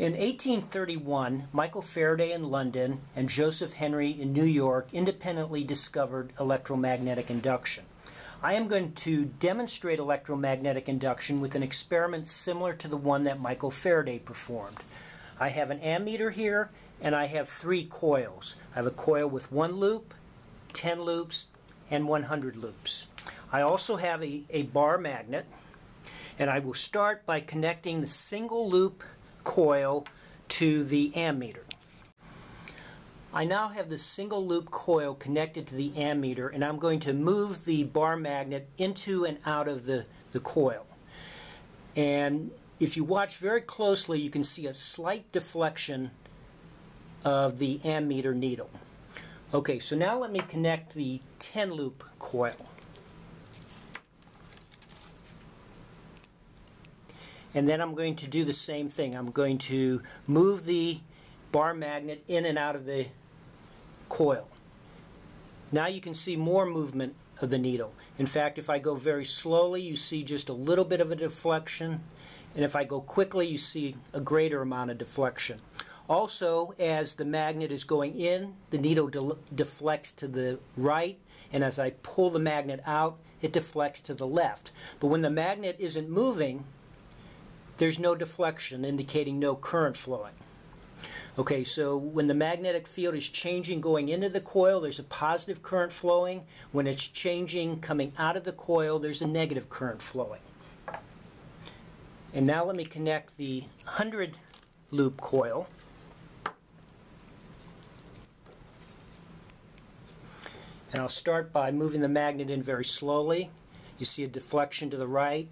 In 1831, Michael Faraday in London and Joseph Henry in New York independently discovered electromagnetic induction. I am going to demonstrate electromagnetic induction with an experiment similar to the one that Michael Faraday performed. I have an ammeter here and I have three coils. I have a coil with one loop, 10 loops, and 100 loops. I also have a, a bar magnet and I will start by connecting the single loop coil to the ammeter. I now have the single loop coil connected to the ammeter and I'm going to move the bar magnet into and out of the, the coil. And if you watch very closely you can see a slight deflection of the ammeter needle. Okay, so now let me connect the 10 loop coil. And then I'm going to do the same thing. I'm going to move the bar magnet in and out of the coil. Now you can see more movement of the needle. In fact, if I go very slowly, you see just a little bit of a deflection. And if I go quickly, you see a greater amount of deflection. Also, as the magnet is going in, the needle de deflects to the right, and as I pull the magnet out, it deflects to the left. But when the magnet isn't moving, there's no deflection, indicating no current flowing. Okay, so when the magnetic field is changing going into the coil, there's a positive current flowing. When it's changing coming out of the coil, there's a negative current flowing. And now let me connect the 100 loop coil. And I'll start by moving the magnet in very slowly. You see a deflection to the right,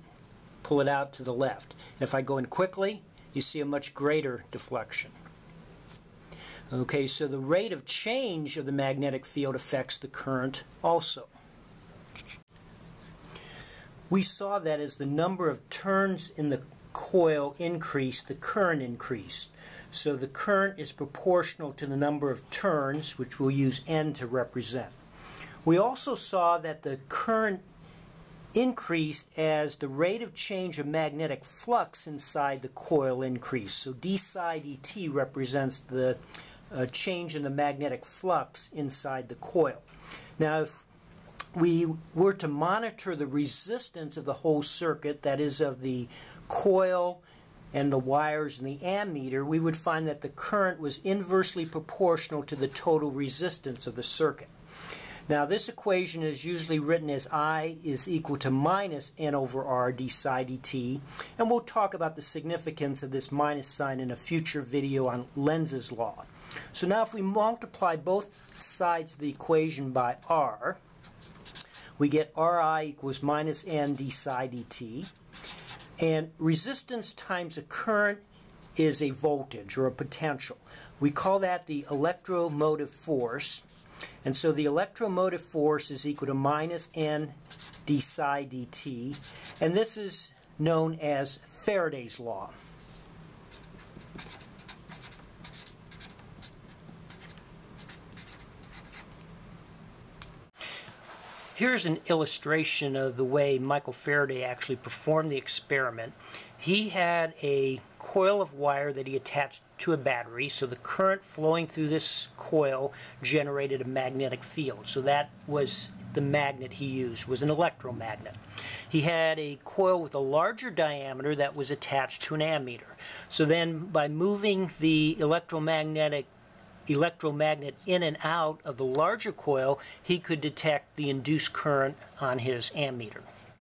pull it out to the left. And if I go in quickly, you see a much greater deflection. Okay, so the rate of change of the magnetic field affects the current also. We saw that as the number of turns in the coil increased, the current increased. So the current is proportional to the number of turns, which we'll use N to represent. We also saw that the current increased as the rate of change of magnetic flux inside the coil increased. So d psi dt represents the uh, change in the magnetic flux inside the coil. Now, if we were to monitor the resistance of the whole circuit, that is of the coil and the wires and the ammeter, we would find that the current was inversely proportional to the total resistance of the circuit. Now this equation is usually written as I is equal to minus n over r d psi dt, and we'll talk about the significance of this minus sign in a future video on Lenz's law. So now if we multiply both sides of the equation by r, we get Ri equals minus n d psi dt, and resistance times a current is a voltage or a potential. We call that the electromotive force, and so the electromotive force is equal to minus n d psi dt. And this is known as Faraday's law. Here's an illustration of the way Michael Faraday actually performed the experiment. He had a coil of wire that he attached to a battery, so the current flowing through this coil generated a magnetic field. So that was the magnet he used, was an electromagnet. He had a coil with a larger diameter that was attached to an ammeter. So then by moving the electromagnetic electromagnet in and out of the larger coil, he could detect the induced current on his ammeter.